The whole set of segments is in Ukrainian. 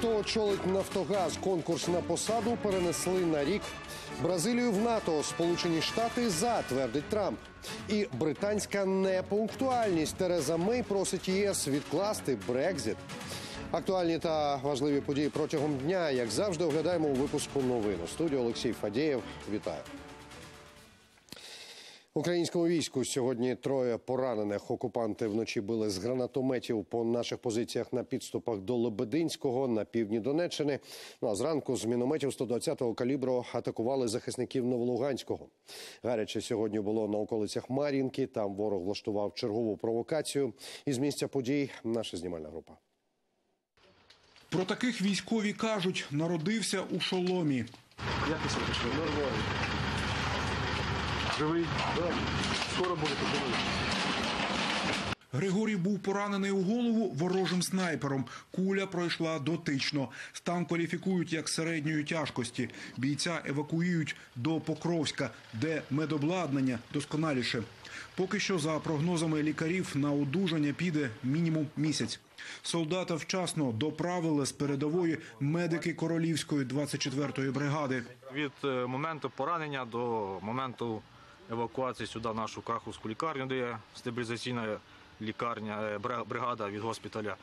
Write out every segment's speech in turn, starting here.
Хто очолить Нафтогаз? Конкурс на посаду перенесли на рік. Бразилію в НАТО Сполучені Штати за твердить Трамп. І британська непунктуальність Тереза Мей просить ЄС відкласти Брекзит. Актуальні та важливі події протягом дня, як завжди, оглядаємо у випуску новин. У студії Олексій Фадєєв. Вітаю. Українському війську сьогодні троє поранених. Окупанти вночі били з гранатометів по наших позиціях на підступах до Лебединського на півдні Донеччини. Ну а зранку з мінометів 120-го калібру атакували захисників Новолуганського. Гаряче сьогодні було на околицях Мар'їнки. Там ворог влаштував чергову провокацію. Із місця подій наша знімальна група. Про таких військові кажуть, народився у шоломі. Як ти себе? Нормально. Живий? Так. Скоро буде живий. Григорій був поранений у голову ворожим снайпером. Куля пройшла дотично. Стан кваліфікують як середньої тяжкості. Бійця евакуюють до Покровська, де медобладнання досконаліше. Поки що, за прогнозами лікарів, на одужання піде мінімум місяць. Солдата вчасно доправили з передової медики королівської 24-ї бригади. від е, моменту поранення до моменту евакуації сюди нашу Краховську лікарню, де є стабілізаційна лікарня, е, бригада від госпіталя.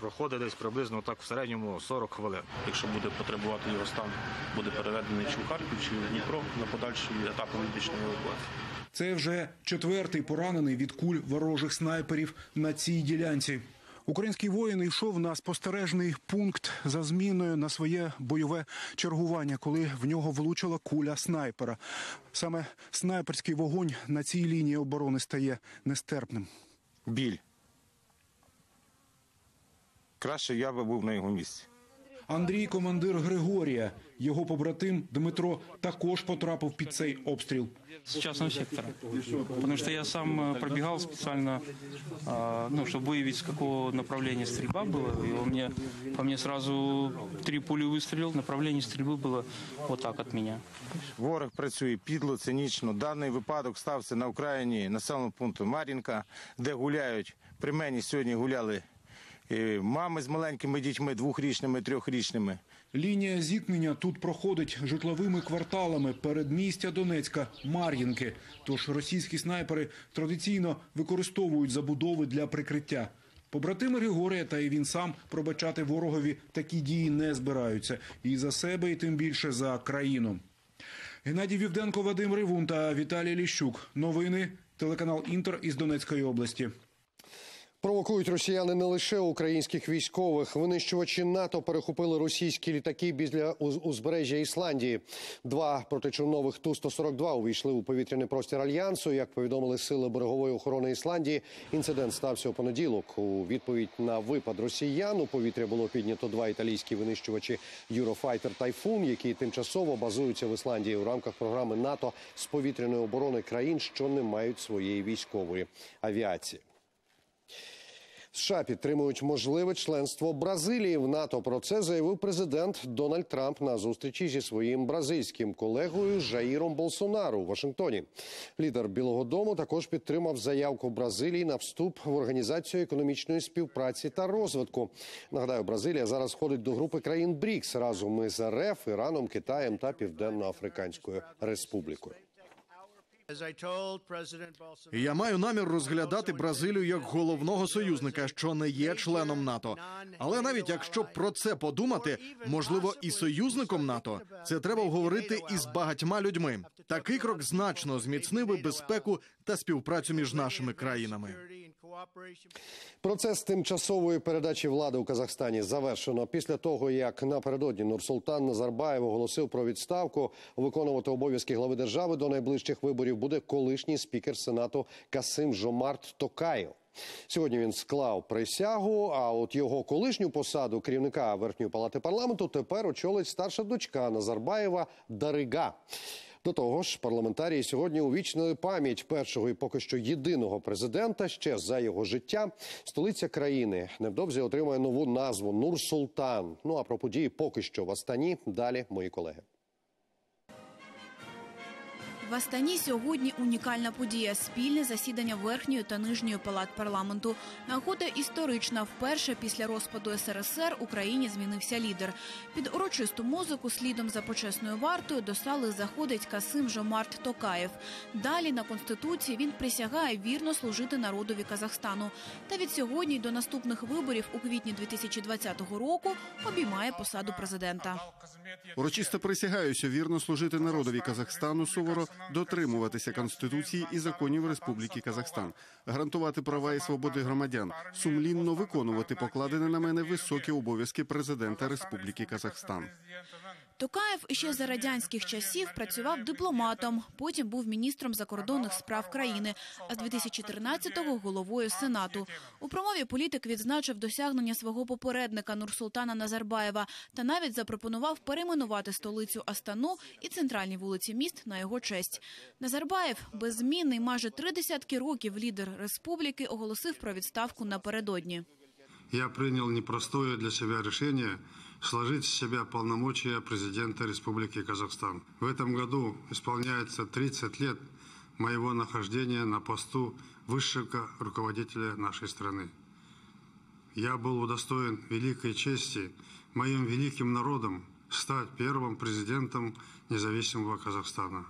Проходить десь приблизно так в середньому 40 хвилин. Якщо буде потребувати його стан, буде переведений чи в Харків, чи в Дніпро на подальші етапи медичної евакуації. Це вже четвертий поранений від куль ворожих снайперів на цій ділянці. Український воїн йшов на спостережний пункт за зміною на своє бойове чергування, коли в нього влучила куля снайпера. Саме снайперський вогонь на цій лінії оборони стає нестерпним. біль. Краще я би був на його місці. Андрій командир Григорія. Його побратим Дмитро також потрапив під цей обстріл. с частного сектора. Потому что я сам э, пробегал специально, а, ну, чтобы выявить, с какого направления стрельба была. И он мне, по мне сразу три пули выстрелил. Направление стрельбы было вот так от меня. Ворог працює підло, цинічно. Даний випадок стався на Україні населеному пункту Мар'їнка, де гуляють. При мені сьогодні гуляли е, мами з маленькими дітьми, двохрічними, трьохрічними. Лінія зіткнення тут проходить житловими кварталами передмістя Донецька, Мар'їнки. Тож російські снайпери традиційно використовують забудови для прикриття. Побратими Григорія та і він сам пробачати ворогові такі дії не збираються. І за себе, і тим більше за країну. Геннадій Вівденко, Вадим Ривун та Віталій Ліщук. Новини телеканал Інтер із Донецької області. Провокують росіяни не лише українських військових. Винищувачі НАТО перехопили російські літаки біля узбережжя Ісландії. Два протичовнових Ту-142 увійшли у повітряний простір альянсу. Як повідомили сили берегової охорони Ісландії, інцидент стався у понеділок. У відповідь на випад росіян у повітря було піднято два італійські винищувачі Eurofighter Тайфун, які тимчасово базуються в Ісландії у рамках програми НАТО з повітряної оборони країн, що не мають своєї військової авіації. США підтримують можливе членство Бразилії в НАТО. Про це заявив президент Дональд Трамп на зустрічі зі своїм бразильським колегою Жаїром Болсонару у Вашингтоні. Лідер Білого Дому також підтримав заявку Бразилії на вступ в організацію економічної співпраці та розвитку. Нагадаю, Бразилія зараз входить до групи країн БРІКС разом із РФ, Іраном, Китаєм та Південно-Африканською Республікою. І Я маю намір розглядати Бразилію як головного союзника, що не є членом НАТО. Але навіть якщо про це подумати, можливо, і союзником НАТО, це треба обговорити із багатьма людьми. Такий крок значно зміцнив би безпеку та співпрацю між нашими країнами. Процес тимчасової передачі влади у Казахстані завершено після того, як напередодні Нурсултан Назарбаєв оголосив про відставку. Виконувати обов'язки глави держави до найближчих виборів буде колишній спікер сенату Касим Жомарт Токаєв. Сьогодні він склав присягу. А от його колишню посаду керівника верхньої палати парламенту тепер очолить старша дочка Назарбаєва Дарига. До того ж, парламентарії сьогодні увічнили пам'ять першого і поки що єдиного президента ще за його життя. Столиця країни невдовзі отримає нову назву Нур-Султан. Ну а про події поки що в Астані. Далі мої колеги. В Астані сьогодні унікальна подія спільне засідання верхньої та нижньої палат парламенту. Нагода історична. Вперше після розпаду СРСР Україні змінився лідер. Під урочисту музику слідом за почесною вартою до сали заходить Касим Жомарт Токаєв. Далі на конституції він присягає вірно служити народові Казахстану. Та від сьогодні до наступних виборів у квітні 2020 року обіймає посаду президента. Урочисто присягаюся вірно служити народові Казахстану суворо, дотримуватися конституції і законів Республіки Казахстан, гарантувати права і свободи громадян, сумлінно виконувати покладені на мене високі обов'язки президента Республіки Казахстан. Токаєв ще за радянських часів працював дипломатом. Потім був міністром закордонних справ країни. А з 2014-го – головою сенату. У промові політик відзначив досягнення свого попередника Нурсултана Назарбаєва та навіть запропонував перейменувати столицю Астану і центральні вулиці міст на його честь. Назарбаєв, беззмінний майже три десятки років лідер республіки, оголосив про відставку напередодні. Я принял непростое для себя решение сложить с себя полномочия президента Республики Казахстан. В этом году исполняется 30 лет моего нахождения на посту высшего руководителя нашей страны. Я был удостоен великой чести моим великим народом стать первым президентом независимого Казахстана.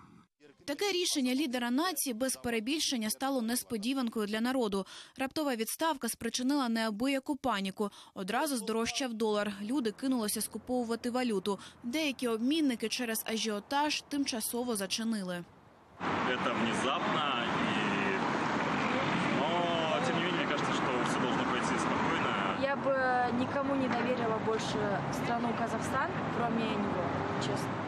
Таке рішення лідера нації без перебільшення стало несподіванкою для народу. Раптова відставка спричинила неабияку паніку. Одразу здорожчав долар. Люди кинулося скуповувати валюту. Деякі обмінники через ажіотаж тимчасово зачинили. Это внезапно, и... но тем не менее, мне кажется, что все должно пройти. Я бы никому не доверила больше страну Казахстан, кроме него, честно.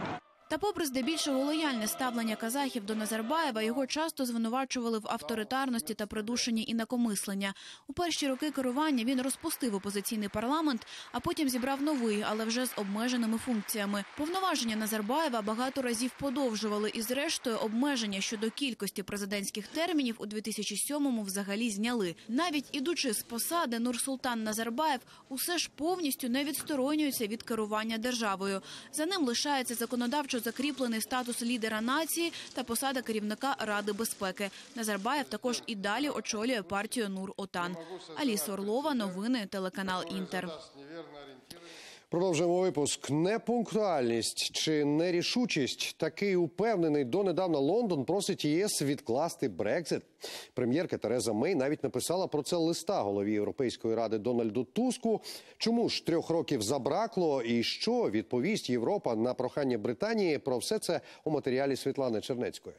Та, попри здебільшого лояльне ставлення казахів до Назарбаєва, його часто звинувачували в авторитарності та придушенні інакомислення. У перші роки керування він розпустив опозиційний парламент, а потім зібрав новий, але вже з обмеженими функціями. Повноваження Назарбаєва багато разів подовжували, і зрештою обмеження щодо кількості президентських термінів у 2007-му взагалі зняли. Навіть ідучи з посади, Нурсултан Назарбаєв усе ж повністю не відсторонюється від керування державою. За ним лишається законодавчо закріплений статус лідера нації та посада керівника Ради безпеки. Назарбаєв також і далі очолює партію Нур Отан. Аліса Орлова, новини, телеканал Інтер. Продовжуємо випуск. Непунктуальність чи нерішучість. Такий упевнений донедавна Лондон просить ЄС відкласти Брекзит. Прем'єрка Тереза Мей навіть написала про це листа голові Європейської ради Дональду Туску. Чому ж трьох років забракло і що відповість Європа на прохання Британії? Про все це у матеріалі Світлани Чернецької.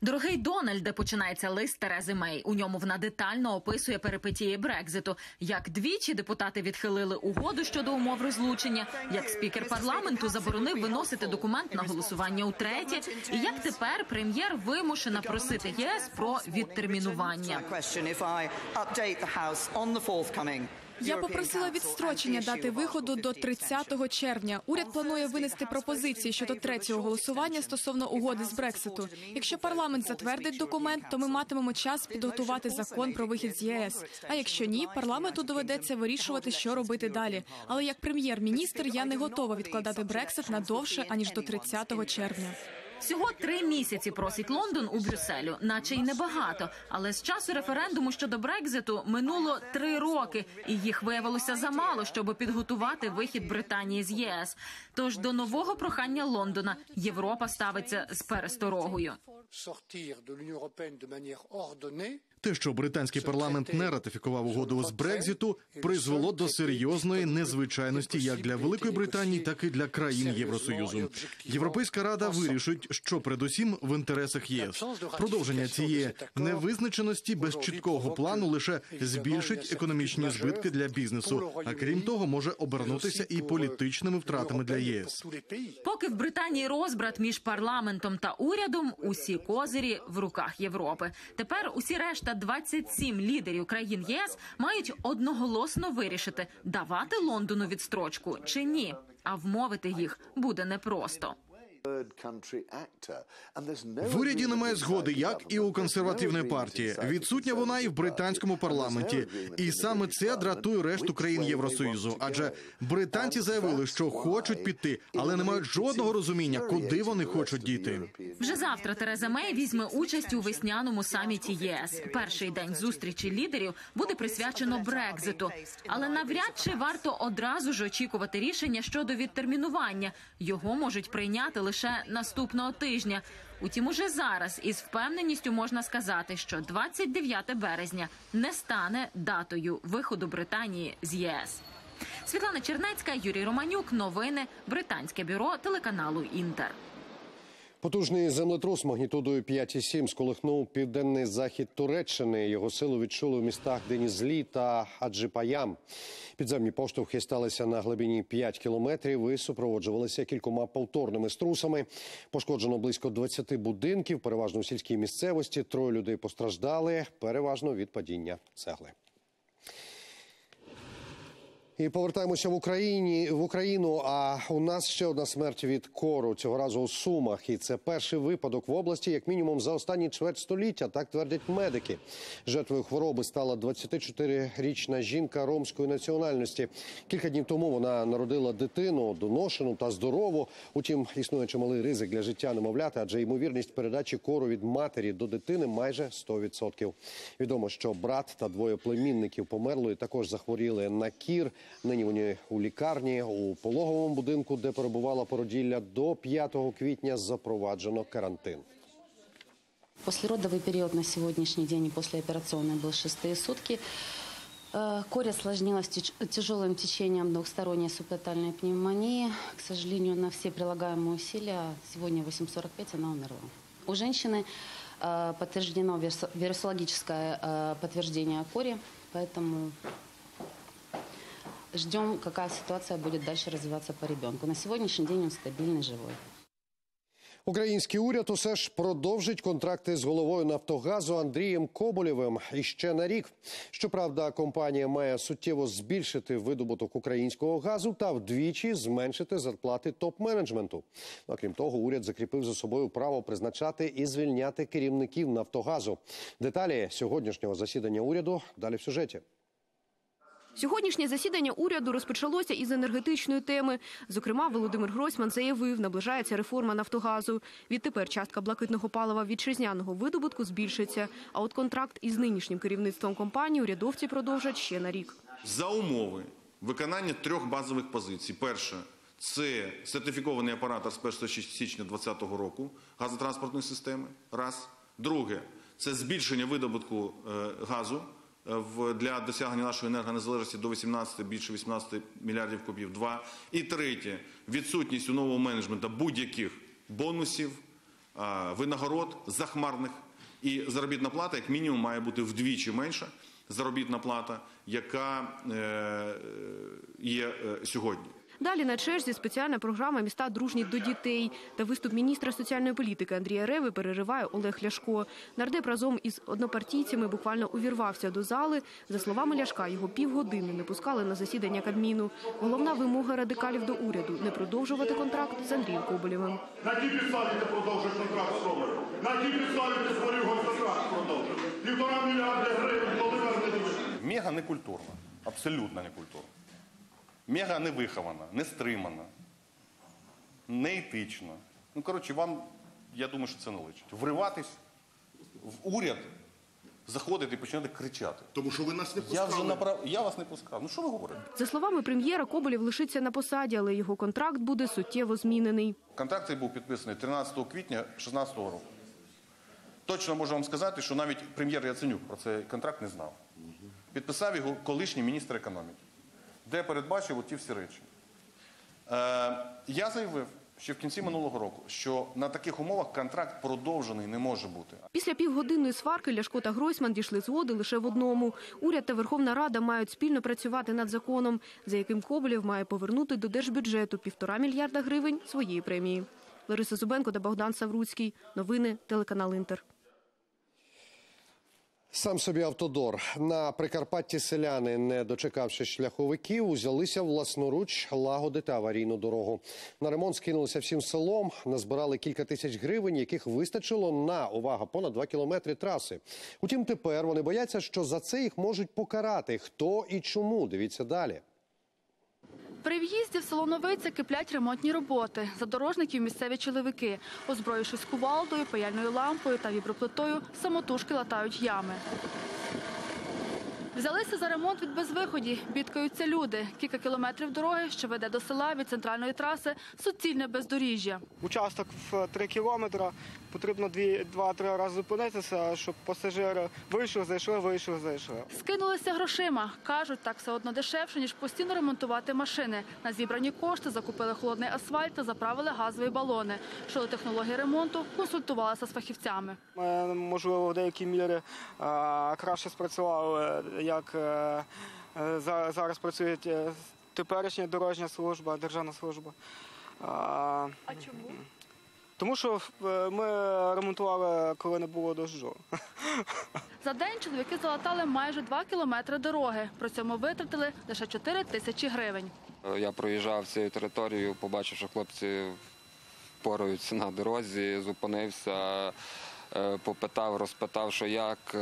Дорогий Дональде, починається лист Терези Мей. У ньому вона детально описує перипетії Брекзиту. Як двічі депутати відхилили угоду щодо умов розлучення, як спікер парламенту заборонив виносити документ на голосування утретє, і як тепер прем'єр вимушена просити ЄС про відтермінування. Я попросила відстрочення дати виходу до 30 червня. Уряд планує винести пропозиції щодо третього голосування стосовно угоди з Брекситу. Якщо парламент затвердить документ, то ми матимемо час підготувати закон про вихід з ЄС. А якщо ні, парламенту доведеться вирішувати, що робити далі. Але як прем'єр-міністр я не готова відкладати Брексит на довше аніж до 30 червня. Всього три місяці просить Лондон у Брюсселю, наче й небагато. Але з часу референдуму щодо Брекзиту минуло три роки, і їх виявилося замало, щоб підготувати вихід Британії з ЄС. Тож до нового прохання Лондона Європа ставиться з пересторогою. Те, що британський парламент не ратифікував угоду з Брекзиту, призвело до серйозної незвичайності як для Великої Британії, так і для країн Євросоюзу. Європейська рада вирішить, що передусім в інтересах ЄС. Продовження цієї невизначеності без чіткого плану лише збільшить економічні збитки для бізнесу. А крім того, може обернутися і політичними втратами для ЄС. Поки в Британії розбрат між парламентом та урядом, усі козирі в руках Європи. Тепер усі решта 27 лідерів країн ЄС мають одноголосно вирішити, давати Лондону відстрочку чи ні. А вмовити їх буде непросто. В уряді немає згоди, як і у консервативної партії. Відсутня вона і в британському парламенті. І саме це дратує решту країн Євросоюзу. Адже британці заявили, що хочуть піти, але не мають жодного розуміння, куди вони хочуть дійти. Вже завтра Тереза Мей візьме участь у весняному саміті ЄС. Перший день зустрічі лідерів буде присвячено Брекзиту. Але навряд чи варто одразу ж очікувати рішення щодо відтермінування. Його можуть прийняти лише наступного тижня. Утім, уже зараз із впевненістю можна сказати, що 29 березня не стане датою виходу Британії з ЄС. Світлана Чернецька, Юрій Романюк. Новини Британське бюро телеканалу Інтер. Потужний землетрус магнітудою 5,7 сколихнув південний захід Туреччини. Його силу відчули у містах Денізлі та Аджипаям. Підземні поштовхи сталися на глибині 5 кілометрів і супроводжувалися кількома повторними струсами. Пошкоджено близько 20 будинків, переважно у сільській місцевості. Троє людей постраждали, переважно від падіння цегли. І повертаємося в Україні в Україну. А у нас ще одна смерть від кору цього разу у Сумах. І це перший випадок в області, як мінімум, за останні чверть століття. Так твердять медики. Жертвою хвороби стала 24-річна жінка ромської національності. Кілька днів тому вона народила дитину, доношену та здорову. Утім, існує чималий ризик для життя немовляти, адже ймовірність передачі кору від матері до дитини майже 100%. Відомо, що брат та двоє племінників померлої також захворіли на кір. Нині вони у лікарні у пологовому будинку, де перебувала породілля, до 5 квітня запроваджено карантин. Послеродовый период на сегодняшний день и послеоперационный был шестые сутки. Э, Корь осложнилась теч- тяжелым течением двухсторонней субтотальной пневмонии. К сожалению, на все прилагаемые усилия сегодня в 8.45 она умерла. У женщины э, подтверждено вирус- вирусологическое э, подтверждение кори, поэтому ждем, какая ситуация будет дальше развиваться по ребенку. На сегодняшний день он стабильный, живой. Український уряд усе ж продовжить контракти з головою Нафтогазу Андрієм Коболєвим іще на рік. Щоправда, компанія має суттєво збільшити видобуток українського газу та вдвічі зменшити зарплати топ-менеджменту. Ну, крім того, уряд закріпив за собою право призначати і звільняти керівників Нафтогазу. Деталі сьогоднішнього засідання уряду далі в сюжеті. Сьогоднішнє засідання уряду розпочалося із енергетичної теми. Зокрема, Володимир Гройсман заявив, наближається реформа Нафтогазу. Відтепер частка блакитного палива вітчизняного видобутку збільшиться. А от контракт із нинішнім керівництвом компанії урядовці продовжать ще на рік. за умови виконання трьох базових позицій. Перше це сертифікований оператор з 1 січня 2020 року газотранспортної системи. Раз. Друге це збільшення видобутку е, газу для досягнення нашої енергонезалежності до 18, більше 18 мільярдів кубів. Два. І третє відсутність у нового менеджменту будь-яких бонусів, е, винагород захмарних. І заробітна плата, як мінімум, має бути вдвічі менша заробітна плата, яка е, є е, сьогодні. Далі на черзі спеціальна програма Міста дружні до дітей та виступ міністра соціальної політики Андрія Реви перериває Олег Ляшко. Нардеп разом із однопартійцями буквально увірвався до зали. За словами Ляшка, його півгодини не пускали на засідання Кабміну. Головна вимога радикалів до уряду не продовжувати контракт з Андрієм Коболєвим. На якій підставі ти продовжуєш контракт з Ромою? На якій підставі ти створив контракт продовжуєш? Півтора мільярда гривень Леонідович. Мега некультурна, абсолютно некультурна. Мега невихована, не стримана, неетична. Ну, коротше, вам, я думаю, що це не личить. Вриватись в уряд, заходити і починати кричати. Тому що ви нас не Я вже пускали. направ... Я вас не пускав. Ну що ви говорите? За словами прем'єра, Коболєв лишиться на посаді, але його контракт буде суттєво змінений. Контракт цей був підписаний 13 квітня 2016 року. Точно можу вам сказати, що навіть прем'єр Яценюк про цей контракт не знав. Підписав його колишній міністр економіки, де передбачив ті всі речі. Е, я заявив ще в кінці минулого року, що на таких умовах контракт продовжений не може бути. Після півгодинної сварки Ляшко та Гройсман дійшли згоди лише в одному. Уряд та Верховна Рада мають спільно працювати над законом, за яким Коболєв має повернути до держбюджету півтора мільярда гривень своєї премії. Лариса Зубенко та Богдан Савруцький. Новини телеканал Інтер. Сам собі автодор на Прикарпатті селяни, не дочекавши шляховиків, узялися власноруч лагодити аварійну дорогу. На ремонт скинулися всім селом, назбирали кілька тисяч гривень, яких вистачило на увага понад два кілометри траси. Утім, тепер вони бояться, що за це їх можуть покарати. Хто і чому? Дивіться далі. При в'їзді в село Новиця киплять ремонтні роботи. Задорожників місцеві чоловіки. Озброївшись кувалдою, паяльною лампою та віброплитою, самотужки латають ями. Взялися за ремонт від безвиході. Бідкаються люди. Кілька кілометрів дороги, що веде до села від центральної траси, суцільне бездоріжжя. Участок в 3 кілометри. Потрібно 2-3 рази зупинитися, щоб пасажири вийшли, зайшли, вийшли, зайшли. Скинулися грошима. Кажуть, так все одно дешевше, ніж постійно ремонтувати машини. На зібрані кошти закупили холодний асфальт та заправили газові балони. Щодо технології ремонту, консультувалися з фахівцями. Ми, можливо, в деякій мірі е, краще спрацювали, як е, е, за- зараз працює е, теперішня дорожня служба, державна служба. А чому? Тому що ми ремонтували, коли не було дощу. За день чоловіки залатали майже 2 кілометри дороги. При цьому витратили лише 4 тисячі гривень. Я проїжджав цією територією, побачив, що хлопці пораються на дорозі, зупинився, попитав, розпитав, що як, е,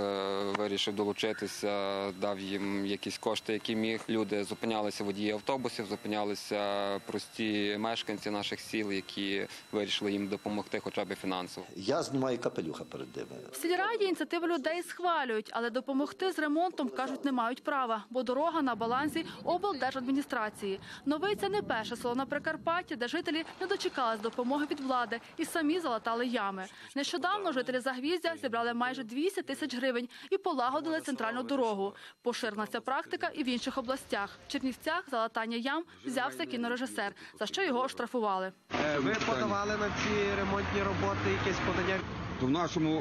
вирішив долучитися, дав їм якісь кошти, які міг. Люди зупинялися водії автобусів, зупинялися прості мешканці наших сіл, які вирішили їм допомогти хоча б фінансово. Я знімаю капелюха перед ними. В сільраді ініціативи людей схвалюють, але допомогти з ремонтом, кажуть, не мають права, бо дорога на балансі облдержадміністрації. Новиця не перше село на Прикарпатті, де жителі не дочекались допомоги від влади і самі залатали ями. Нещодавно жителі Загвіздя зібрали майже 200 тисяч гривень і полагодили центральну дорогу. Поширена ця практика і в інших областях. В Чернівцях залатання ям взявся кінорежисер, за що його оштрафували. Ви подавали на ці ремонтні роботи якесь подання? То в нашому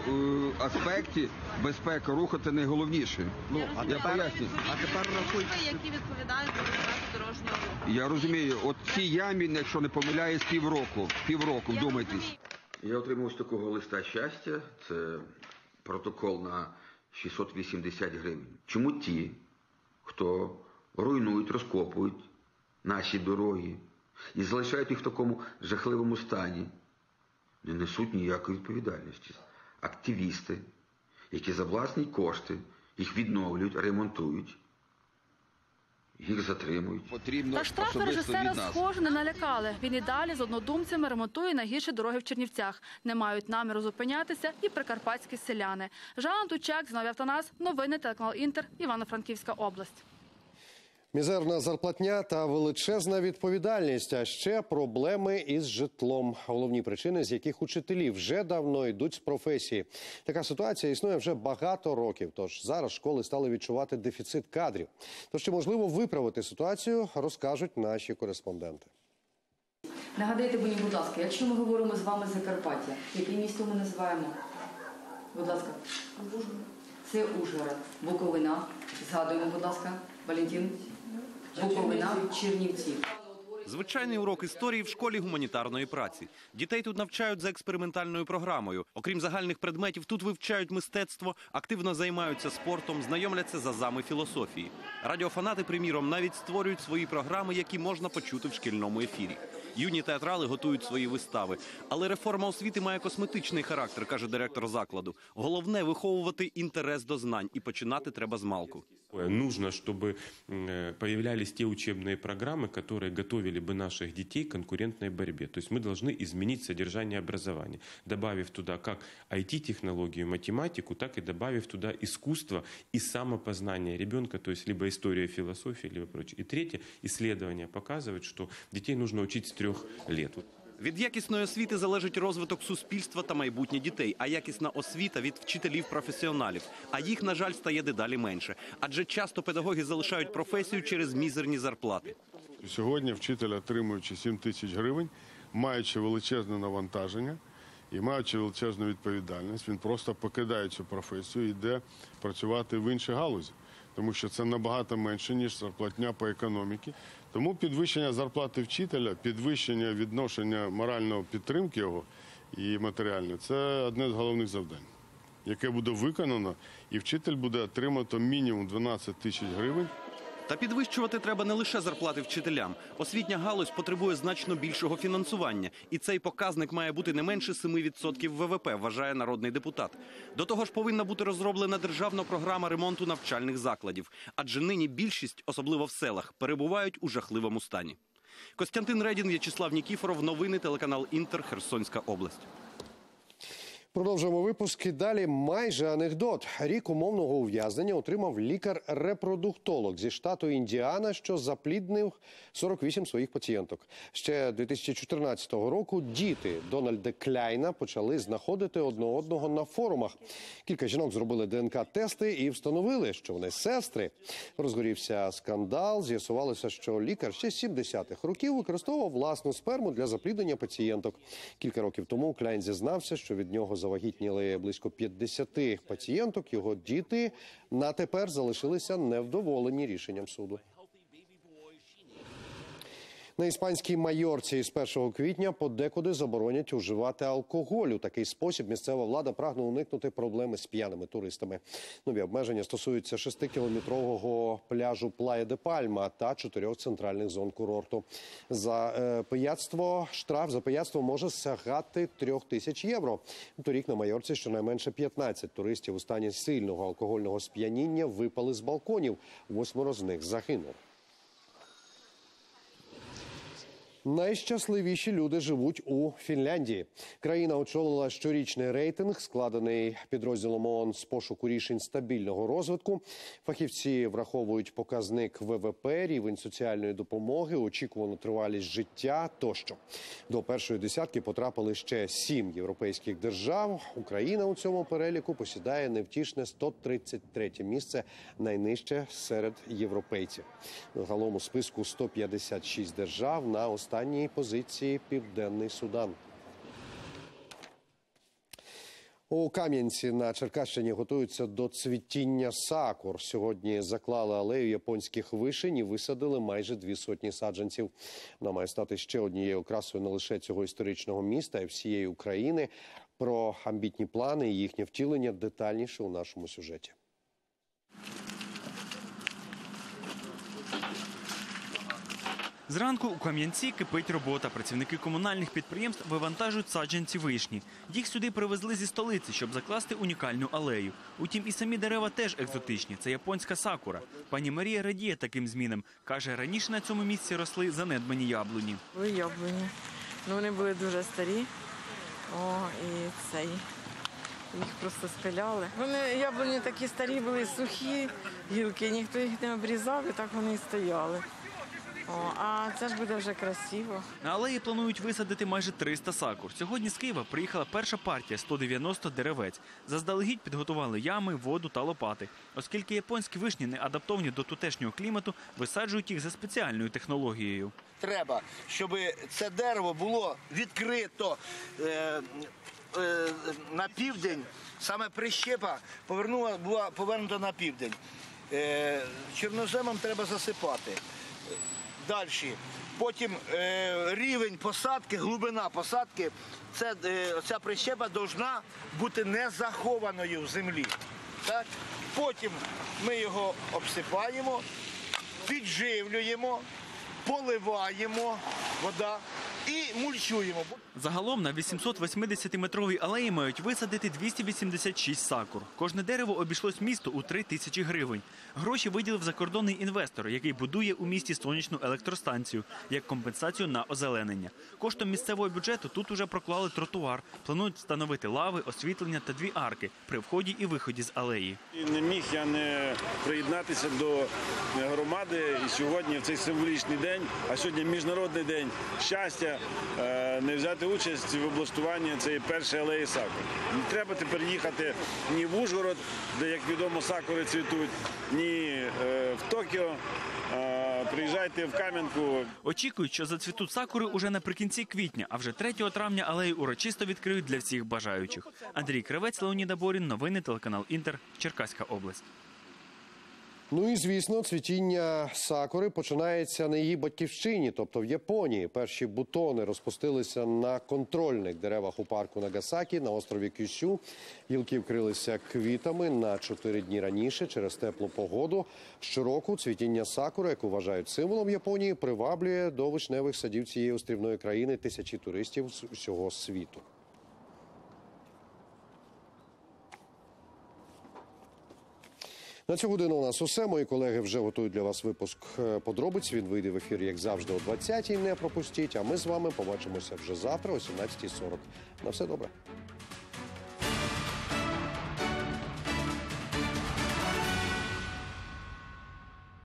е, аспекті безпека руху це найголовніше. Ну, я поясню. А тепер рахуйте. які відповідають за дорожнього руху. Я розумію, от ці ямі, якщо не помиляюсь, півроку. Півроку, вдумайтесь. Я отримав з такого листа щастя. Це протокол на 680 гривень. Чому ті, хто руйнують, розкопують наші дороги і залишають їх в такому жахливому стані, не несуть ніякої відповідальності. Активісти, які за власні кошти їх відновлюють, ремонтують, їх затримують. Потрібно Та штрафи режисера схоже не налякали. Він і далі з однодумцями ремонтує найгірші дороги в Чернівцях. Не мають наміру зупинятися і прикарпатські селяни. Жанна Тучак, Знові Автонас, новини телеканал Інтер, Івано-Франківська область. Мізерна зарплатня та величезна відповідальність, а ще проблеми із житлом. Головні причини, з яких учителі вже давно йдуть з професії. Така ситуація існує вже багато років. Тож зараз школи стали відчувати дефіцит кадрів. Тож чи можливо виправити ситуацію, розкажуть наші кореспонденти. Нагадайте мені, будь ласка, якщо ми говоримо з вами Закарпаття, яке місто ми називаємо? Будь ласка. Це Ужгород. Буковина. Згадуємо, будь ласка, Валентин. Буковина, Чернівці. Звичайний урок історії в школі гуманітарної праці. Дітей тут навчають за експериментальною програмою. Окрім загальних предметів, тут вивчають мистецтво, активно займаються спортом, знайомляться з азами філософії. Радіофанати, приміром, навіть створюють свої програми, які можна почути в шкільному ефірі. Юні театрали готують свої вистави. Але реформа освіти має косметичний характер, каже директор закладу. Головне виховувати інтерес до знань і починати треба з малку. Нужно, чтобы э, появлялись те учебные программы, которые готовили бы наших детей к конкурентной борьбе. То есть мы должны изменить содержание образования, добавив туда как IT-технологию, математику, так и добавив туда искусство и самопознание ребенка, то есть либо история, философия, либо прочее. И третье, исследования показывают, что детей нужно учить с трех лет. Від якісної освіти залежить розвиток суспільства та майбутнє дітей, а якісна освіта від вчителів-професіоналів. А їх, на жаль, стає дедалі менше. Адже часто педагоги залишають професію через мізерні зарплати. Сьогодні вчитель, отримуючи 7 тисяч гривень, маючи величезне навантаження і маючи величезну відповідальність, він просто покидає цю професію і йде працювати в іншій галузі, тому що це набагато менше, ніж зарплатня по економіці. Тому підвищення зарплати вчителя, підвищення відношення моральної підтримки його і матеріальної це одне з головних завдань. яке буде виконано, і вчитель буде отримати мінімум 12 тисяч гривень. Та підвищувати треба не лише зарплати вчителям. Освітня галузь потребує значно більшого фінансування, і цей показник має бути не менше 7% ВВП, вважає народний депутат. До того ж, повинна бути розроблена державна програма ремонту навчальних закладів, адже нині більшість, особливо в селах, перебувають у жахливому стані. Костянтин Редін, В'ячеслав Нікіфоров, новини телеканал Інтер, Херсонська область. Продовжуємо випуск. І Далі майже анекдот. Рік умовного ув'язнення отримав лікар-репродуктолог зі штату Індіана, що запліднив 48 своїх пацієнток. Ще 2014 року діти Дональда Кляйна почали знаходити одне одного на форумах. Кілька жінок зробили ДНК-тести і встановили, що вони сестри. Розгорівся скандал. З'ясувалося, що лікар ще з 70-х років використовував власну сперму для запліднення пацієнток. Кілька років тому Кляйн зізнався, що від нього завагітніли близько 50 пацієнток. Його діти на тепер залишилися невдоволені рішенням суду. На іспанській майорці з 1 квітня подекуди заборонять уживати алкоголь. У такий спосіб місцева влада прагне уникнути проблеми з п'яними туристами. Нові обмеження стосуються 6-кілометрового пляжу Плая де Пальма та чотирьох центральних зон курорту. За е, пияцтво штраф за пияцтво може сягати трьох тисяч євро. Торік на майорці щонайменше 15 туристів у стані сильного алкогольного сп'яніння випали з балконів. Восьмеро з них загинули. Найщасливіші люди живуть у Фінляндії. Країна очолила щорічний рейтинг, складений підрозділом ООН з пошуку рішень стабільного розвитку. Фахівці враховують показник ВВП, рівень соціальної допомоги, очікувану тривалість життя тощо. До першої десятки потрапили ще сім європейських держав. Україна у цьому переліку посідає невтішне 133 місце, найнижче серед європейців. Загалом у списку 156 держав на останній позиції Південний Судан. У Кам'янці на Черкащині готуються до цвітіння сакур. Сьогодні заклали алею японських вишень і висадили майже дві сотні саджанців. Вона має стати ще однією окрасою не лише цього історичного міста, а й всієї України. Про амбітні плани і їхнє втілення детальніше у нашому сюжеті. Зранку у Кам'янці кипить робота. Працівники комунальних підприємств вивантажують саджанці вишні. Їх сюди привезли зі столиці, щоб закласти унікальну алею. Утім, і самі дерева теж екзотичні. Це японська сакура. Пані Марія радіє таким змінам. Каже, раніше на цьому місці росли занедбані яблуні. Були яблуні. Ну, вони були дуже старі. О, і цей. Їх просто спиляли. Вони яблуні такі старі були, сухі гілки, ніхто їх не обрізав, і так вони і стояли. О, а це ж буде вже красиво. На алеї планують висадити майже 300 сакур. Сьогодні з Києва приїхала перша партія 190 деревець. Заздалегідь підготували ями, воду та лопати. Оскільки японські вишні не адаптовані до тутешнього клімату, висаджують їх за спеціальною технологією. Треба, щоб це дерево було відкрито е, е, на південь, саме прищепа повернула, була повернута на південь. Е, чорноземом треба засипати. Далі. Потім е, рівень посадки, глибина посадки, це, е, ця прищепа повинна бути не захованою в землі. Так? Потім ми його обсипаємо, підживлюємо, поливаємо вода і мульчуємо. Загалом на 880-метровій алеї мають висадити 286 сакур. Кожне дерево обійшлось місту у 3 тисячі гривень. Гроші виділив закордонний інвестор, який будує у місті сонячну електростанцію як компенсацію на озеленення. Коштом місцевого бюджету тут уже проклали тротуар. Планують встановити лави, освітлення та дві арки при вході і виході з алеї. Не міг я не приєднатися до громади. І сьогодні в цей символічний день, а сьогодні міжнародний день щастя, е, не взяти участь в облаштуванні цієї першої алеї сакур. Не треба тепер їхати ні в Ужгород, де, як відомо, сакури цвітуть, ні е, в Токіо. Приїжджайте в Кам'янку. Очікують, що зацвітуть сакури уже наприкінці квітня, а вже 3 травня алею урочисто відкриють для всіх бажаючих. Андрій Кривець, Леоніда Борін, новини телеканал Інтер, Черкаська область. Ну і звісно, цвітіння сакури починається на її батьківщині, тобто в Японії. Перші бутони розпустилися на контрольних деревах у парку Нагасакі на острові Кюсю. Гілки вкрилися квітами на чотири дні раніше через теплу погоду. Щороку цвітіння сакури, яку вважають символом Японії, приваблює до вишневих садів цієї острівної країни тисячі туристів з усього світу. На цю годину у нас усе. Мої колеги вже готують для вас випуск е, подробиць. Він вийде в ефір, як завжди, о 20-й. Не пропустіть. А ми з вами побачимося вже завтра, о 17.40. На все добре.